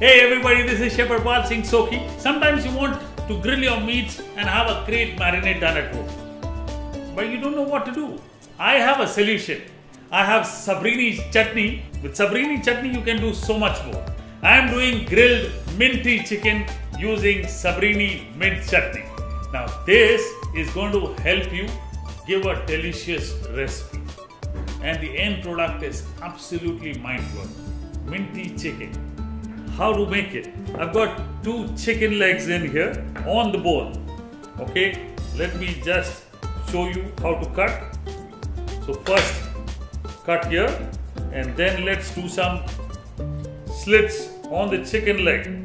Hey everybody, this is Chef Harpal Singh Sokhi. Sometimes you want to grill your meats and have a great marinade done at home. But you don't know what to do. I have a solution. I have Sabrini chutney. With Sabrini chutney, you can do so much more. I am doing grilled minty chicken using Sabrini mint chutney. Now, this is going to help you give a delicious recipe. And the end product is absolutely mind blowing. Minty chicken how to make it. I've got two chicken legs in here on the bone. Okay, let me just show you how to cut. So first cut here and then let's do some slits on the chicken leg.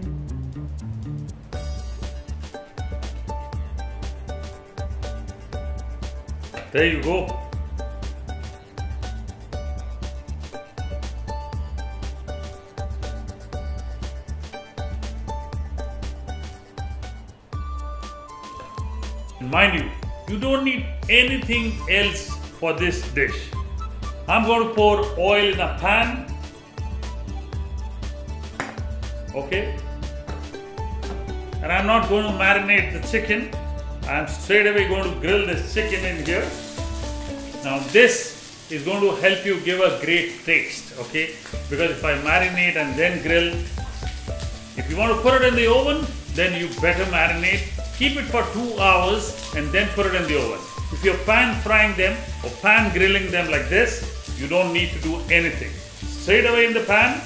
There you go. Mind you, you don't need anything else for this dish. I'm going to pour oil in a pan. Okay. And I'm not going to marinate the chicken. I'm straight away going to grill this chicken in here. Now this is going to help you give a great taste. Okay. Because if I marinate and then grill, if you want to put it in the oven, then you better marinate Keep it for 2 hours and then put it in the oven. If you're pan frying them or pan grilling them like this, you don't need to do anything. Straight away in the pan,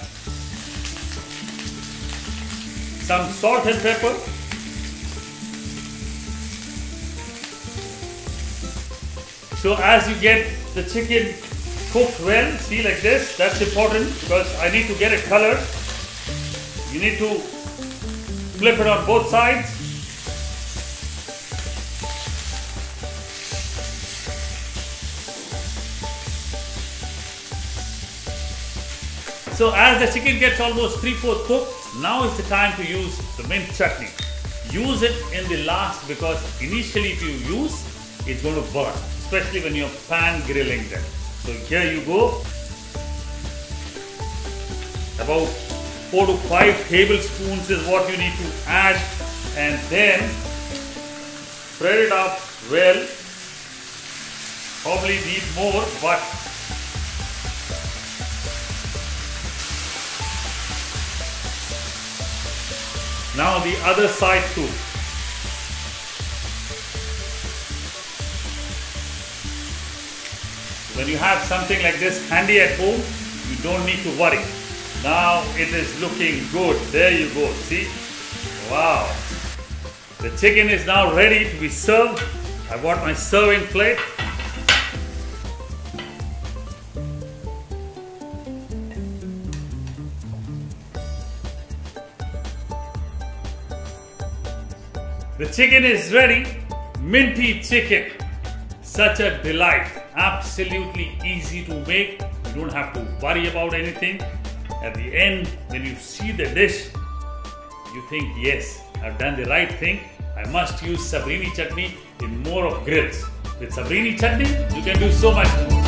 some salt and pepper, So as you get the chicken cooked well, see like this, that's important because I need to get it colored. You need to flip it on both sides So as the chicken gets almost 3 4 cooked, now is the time to use the mint chutney. Use it in the last because initially if you use, it's going to burn, especially when you're pan grilling them. So here you go. About 4 to 5 tablespoons is what you need to add and then spread it up well. Probably need more but Now the other side too. When you have something like this handy at home, you don't need to worry. Now it is looking good. There you go. See? Wow. The chicken is now ready to be served. I got my serving plate. The chicken is ready. Minty chicken. Such a delight. Absolutely easy to make. You don't have to worry about anything. At the end, when you see the dish, you think, yes, I've done the right thing. I must use Sabrini chutney in more of grills. With Sabrini chutney, you can do so much more.